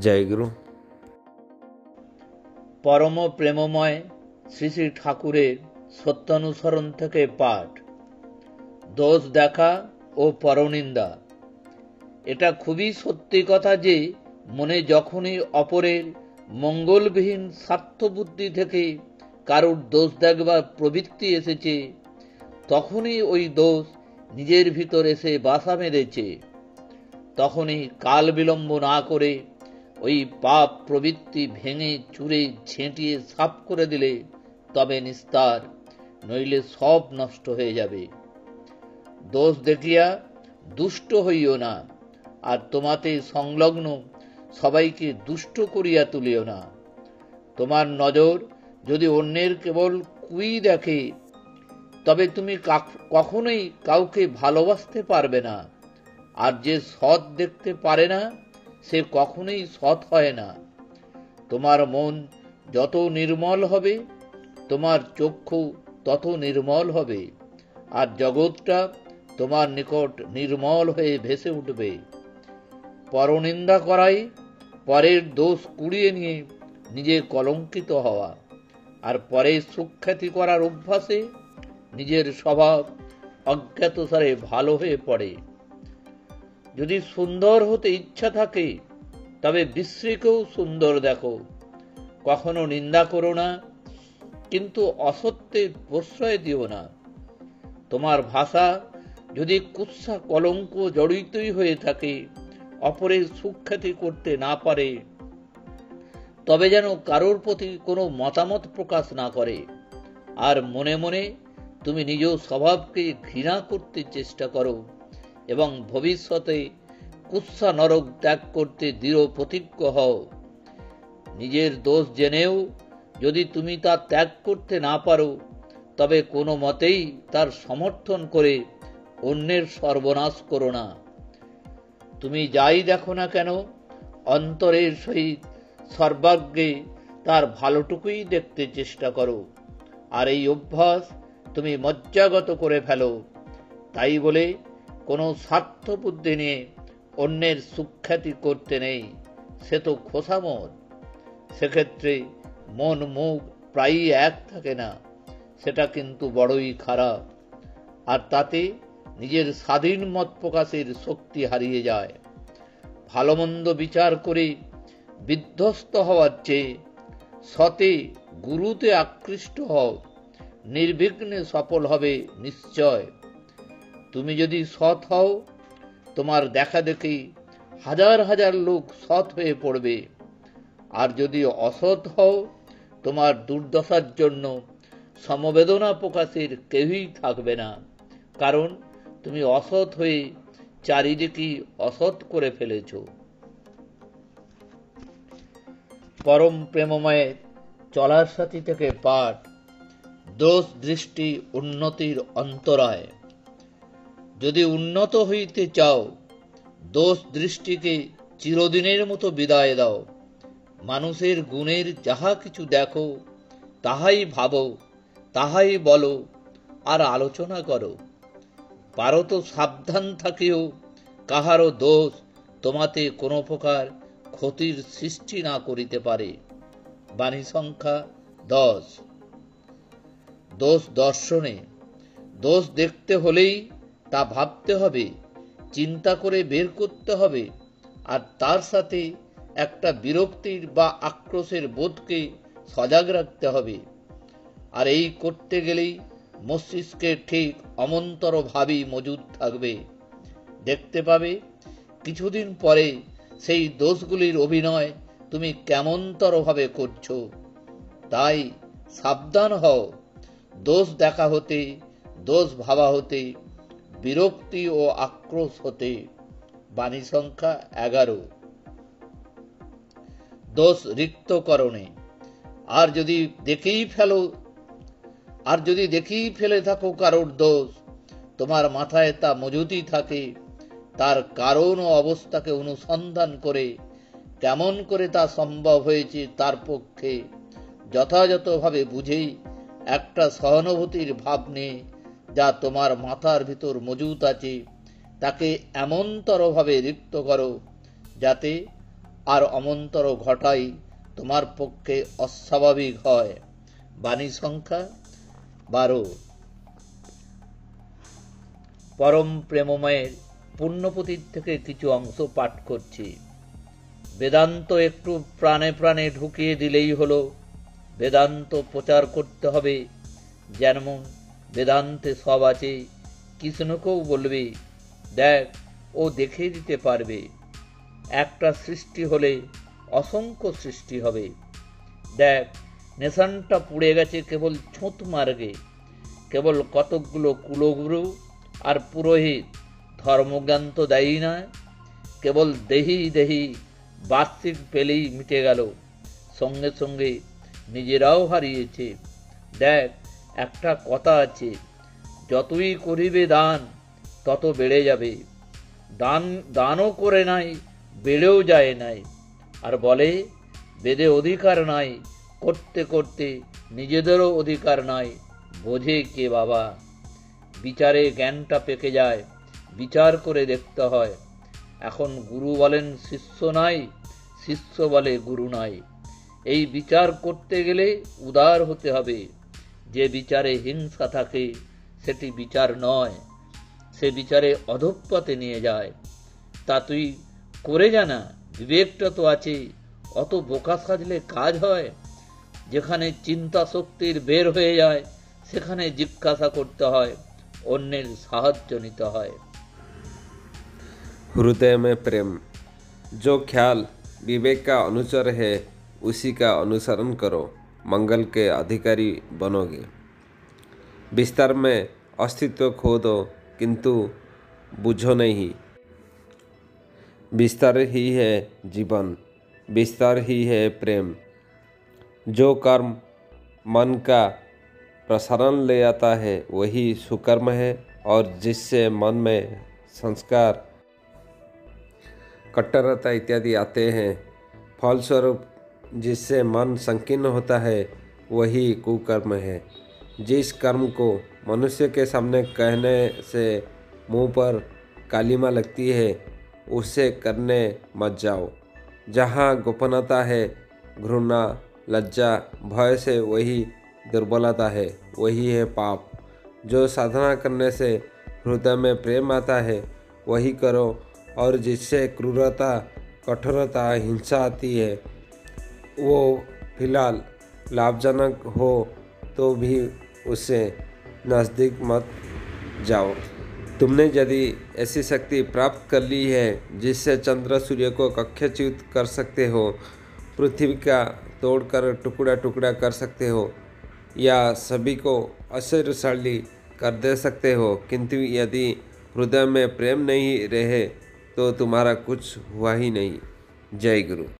জয়গুরু। পরম প্রেমময় শ্রী শ্রী ঠাকুরের সত্যানুসরণ থেকে পাঠ। দোষ দেখা ও পরনিন্দা। এটা খুবই সত্যি কথা যে, মনে যখনই অপরের মঙ্গলবিহীন স্বার্থবুদ্ধি থেকে কারোর দোষ দেখবার প্রবৃত্তি এসেছে, তখনই ওই দোষ নিজের ভিতর এসে বাসা মেরেছে তখনই কাল বিলম্ব না করে ওই পাপ প্রবৃত্তি ভেঙে, চুরে, ছেঁটিয়ে সাফ করে দিলে তবে নিস্তার, নইলে সব নষ্ট হয়ে যাবে। দোষ দেখিয়া দুষ্ট হইও না, আর তোমাতে সংলগ্ন সবাইকে দুষ্ট করিয়া তুলিও না। তোমার নজর যদি অন্যের কেবল কুই দেখে, তবে তুমি কখনোই কাউকে ভালোবাসতে পারবে না, আর যে সৎ দেখতে পারে না সে কখনোই সৎ হয় না। তোমার মন যত নির্মল হবে, তোমার চক্ষু তত নির্মল হবে, আর জগৎটা তোমার নিকট নির্মল হয়ে ভেসে উঠবে। পরনিন্দা করাই পরের দোষ কুড়িয়ে নিয়ে নিজে কলঙ্কিত হওয়া, আর পরে সুখ্যাতি করার অভ্যাসে নিজের স্বভাব অজ্ঞাতসারে ভালো হয়ে পড়ে। যদি সুন্দর হতে ইচ্ছা থাকে, তবে বিশ্রীকেও সুন্দর দেখো। কখনো নিন্দা করো না, কিন্তু অসত্যের প্রশ্রয় দিও না। তোমার ভাষা যদি কুৎসা কলঙ্ক জড়িতই হয়ে থাকে, অপরের সুখ্যাতি করতে না পারে, তবে যেন কারোর প্রতি কোনো মতামত প্রকাশ না করে। আর মনে মনে তুমি নিজ স্বভাবকে ঘৃণা করতে চেষ্টা করো। এবং ভবিষ্যতে কুৎসা নরক ত্যাগ করতে দৃঢ় প্রতিজ্ঞ হও। নিজের দোষ জেনেও যদি তুমি তা ত্যাগ করতে না পারো, তবে কোনো মতেই তার সমর্থন করে অন্যের সর্বনাশ করো না। তুমি যাই দেখো না কেন, অন্তরের সহিত সর্বাগ্যে তার ভালোটুকুই দেখতে চেষ্টা করো। আর এই অভ্যাস তুমি মজ্জাগত করে ফেলো। তাই বলে কোনো স্বার্থ বুদ্ধি নিয়ে অন্যের সুখ্যাতি করতে নেই, সে তো খোসামত সেক্ষেত্রে মন মুখ প্রায়ই এক থাকে না, সেটা কিন্তু বড়ই খারাপ। আর তাতে নিজের স্বাধীন মত প্রকাশের শক্তি হারিয়ে যায়। ভালো মন্দ বিচার করে বিধ্বস্ত হওয়ার চেয়ে সতে গুরুতে আকৃষ্ট হও, নির্বিঘ্নে সফল হবে নিশ্চয়। তুমি যদি সৎ হও, তোমার দেখা দেখি হাজার হাজার লোক সৎ হয়ে পড়বে। আর যদি অসৎ হও, তোমার দুর্দশার জন্য সমবেদনা প্রকাশের কেউই থাকবে না। কারণ তুমি অসৎ হয়ে চারিদিকে অসৎ করে ফেলেছ। পরম প্রেমময়ের চলার সাথী থেকে পাঠ দোষ দৃষ্টি উন্নতির অন্তরায়। যদি উন্নত হইতে চাও, দোষ দৃষ্টিকে চিরদিনের মতো বিদায় দাও। মানুষের গুণের যাহা কিছু দেখো, তাহাই ভাবো, তাহাই বলো, আর আলোচনা করো। পারো তো সাবধান থাকিও, কাহারও দোষ তোমাতে কোনো প্রকার ক্ষতির সৃষ্টি না করিতে পারে। বাণী সংখ্যা দশ। দোষ দর্শনে, দোষ দেখতে হলেই তা ভাবতে হবে, চিন্তা করে বের করতে হবে আর তার সাথে একটা বিরক্তির বা আক্রোশের বোধকে সজাগ রাখতে হবে। আর এই করতে গেলেই মস্তিষ্কে ঠিক অমন্তরভাবেই মজুদ থাকবে। দেখতে পাবে, কিছুদিন পরে সেই দোষগুলির অভিনয় তুমি কেমনতরভাবে করছ। তাই সাবধান হও, দোষ দেখা হতে, দোষ ভাবা হতে বিরক্তি ও আক্রোশ হতে বাণী সংখ্যা এগারো। দোষ রিক্তকরণে। আর যদি দেখেই ফেলো, আর যদি দেখেই ফেলে থাকো কারোর দোষ, তোমার মাথায় তা মজুতি থাকে, তার কারণ ও অবস্থাকে অনুসন্ধান করে কেমন করে তা সম্ভব হয়েছে তার পক্ষে যথাযথভাবে বুঝেই একটা সহানুভূতির ভাব নিয়ে যা তোমার মাথার ভিতর মজুত আছে, তাকে এমনতরভাবে রিক্ত করো যাতে আর অমন্তর ঘটাই তোমার পক্ষে অস্বাভাবিক হয়। বাণী সংখ্যা বারো। পরম প্রেমময়ের পুণ্যপতির থেকে কিছু অংশ পাঠ করছি। বেদান্ত একটু প্রাণে প্রাণে ঢুকিয়ে দিলেই হলো। বেদান্ত প্রচার করতে হবে যেমন বেদান্তে সব আছে। কৃষ্ণকেও বলবে, দেখ, ও দেখে দিতে পারবে। একটা সৃষ্টি হলে অসংখ্য সৃষ্টি হবে। দেখ, নেশানটা পুড়ে গেছে কেবল ছুঁত মার্গে। কেবল কতকগুলো কুলগুরু আর পুরোহিত ধর্মজ্ঞান তো দেয়ই না কেবল দেহি দেহি বার্ষিক পেলেই মিটে গেল। সঙ্গে সঙ্গে নিজেরাও হারিয়েছে। দেখ একটা কথা আছে, যতই করিবে দান, তত বেড়ে যাবে। দান, দানও করে নাই, বেড়েও যায় নাই। আর বলে, বেদে অধিকার নাই, করতে করতে নিজেদেরও অধিকার নাই, বোঝে কে বাবা। বিচারে জ্ঞানটা পেকে যায়, বিচার করে দেখতে হয়। এখন গুরু বলেন, শিষ্য নাই, শিষ্য বলে গুরু নাই। এই বিচার করতে গেলে উদার হতে হবে। যে বিচারে হিংসা থাকে সেটি বিচার নয় সে বিচারে অধঃপথে নিয়ে যায় তা তুই করে জানা বিবেকটা তো আছে অত বোকা সাজলে কাজ হয় যেখানে চিন্তা শক্তির বের হয়ে যায় সেখানে জিজ্ঞাসা করতে হয় অন্যের সাহায্য নিতে হয় हृदय में प्रेम जो ख्याल विवेक का अनुचर है उसी का अनुसरण करो मंगल के अधिकारी बनोगे। विस्तार में अस्तित्व खो दो किंतु बुझो नहीं। विस्तार ही है जीवन विस्तार ही है प्रेम। जो कर्म मन का प्रसारण ले आता है, वही सुकर्म है, और जिससे मन में संस्कार, कट्टरता इत्यादि आते हैं, फलस्वरूप जिससे मन संकीर्ण होता है, वही कुकर्म है। जिस कर्म को मनुष्य के सामने कहने से मुँह पर कालीमा लगती है, उसे करने मत जाओ। जहाँ गोपनता है, घृणा, लज्जा, भय से वही दुर्बलता है, वही है पाप। जो साधना करने से हृदय में प्रेम आता है, वही करो, और जिससे क्रूरता, कठोरता, हिंसा आती है वो फ़िलहाल लाभजनक हो तो भी उससे नज़दीक मत जाओ। तुमने यदि ऐसी शक्ति प्राप्त कर ली है, जिससे चंद्र सूर्य को कक्षच्युत कर सकते हो, पृथ्वी का तोड़कर टुकड़ा टुकड़ा कर सकते हो, या सभी को अशैरशाली कर दे सकते हो, किंतु यदि हृदय में प्रेम नहीं रहे तो तुम्हारा कुछ हुआ ही नहीं। जय गुरु।